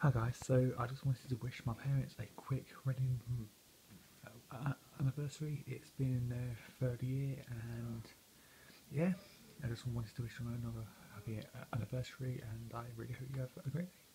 Hi guys, so I just wanted to wish my parents a quick wedding uh, anniversary. It's been their third year and yeah, I just wanted to wish them another happy uh, anniversary and I really hope you have a great day.